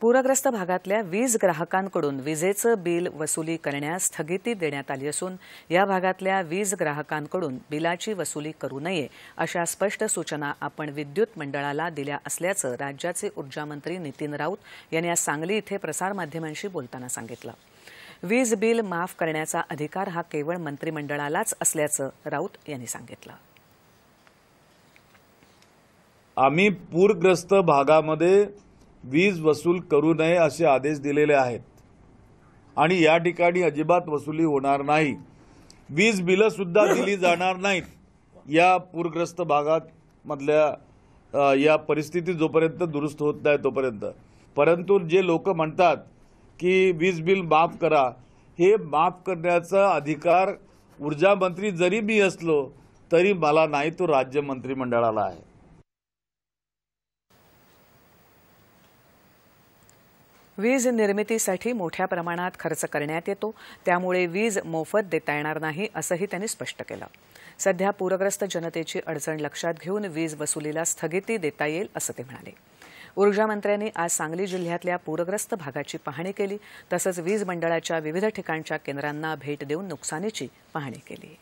पूरग्रस्त भागातल्या वीज ग्राहकांकडून विजेचं बिल वसुली करण्यास स्थगिती देण्यात आली असून या भागातल्या वीज ग्राहकांकडून बिलाची वसुली करू नये अशा स्पष्ट सूचना आपण विद्युत मंडळाला दिल्या असल्याचं राज्याचे ऊर्जामंत्री नितीन राऊत यांनी आज सांगली इथे प्रसारमाध्यमांशी बोलताना सांगितलं. वीज बिल माफ करण्याचा अधिकार हा केवळ मंत्रिमंडळालाच असल्याचं राऊत यांनी सांगितलं. आम्ही पूरग्रस्त भागामध्ये वीज वसूल करू नये असे आदेश दिलेले आहेत. आणि या ठिकाणी अजिबात वसुली होणार नाही. वीज बिलं सुद्धा दिली जाणार नाहीत. या पूरग्रस्त भागात मधल्या या परिस्थिती जोपर्यंत दुरुस्त होत नाही तोपर्यंत. परंतु जे लोक म्हणतात की वीज बिल माफ करा हे माफ करण्याचा अधिकार ऊर्जामंत्री जरी मी असलो तरी मला नाही तो राज्य मंत्रिमंडळाला आहे. वीज निर्मितीसाठी मोठ्या प्रमाणात खर्च करण्यात येतो. त्यामुळे वीज मोफत देता येणार नाही असंही त्यांनी स्पष्ट केलं. सध्या पूरग्रस्त जनतेची अडचण लक्षात घेऊन वीज वसुलीला स्थगिती देता येईल असं ते म्हणाले. ऊर्जा मंत्र्यांनी आज सांगली जिल्ह्यातल्या पूरग्रस्त भागाची पाहणी केली. तसंच वीज मंडळाच्या विविध ठिकाणच्या केंद्रांना भेट देऊन नुकसानीची पाहणी केली.